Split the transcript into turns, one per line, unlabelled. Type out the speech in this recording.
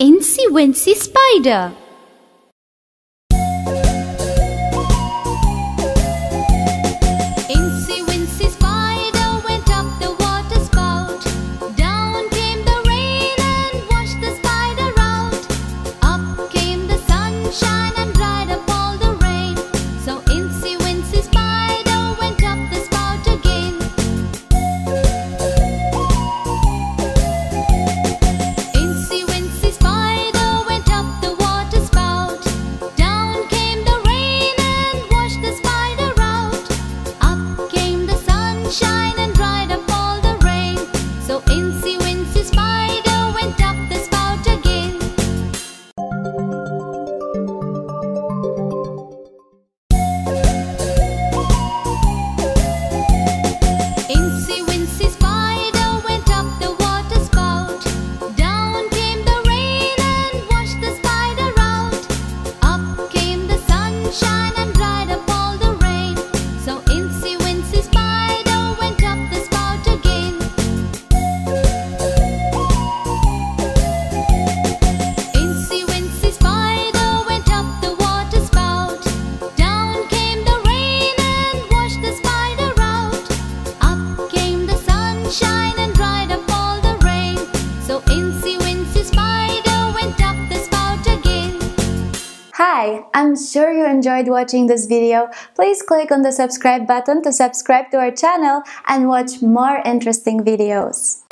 Incy Wincy Spider.
Hi, I'm sure you enjoyed watching this video. Please click on the subscribe button to subscribe to our channel and watch more interesting videos.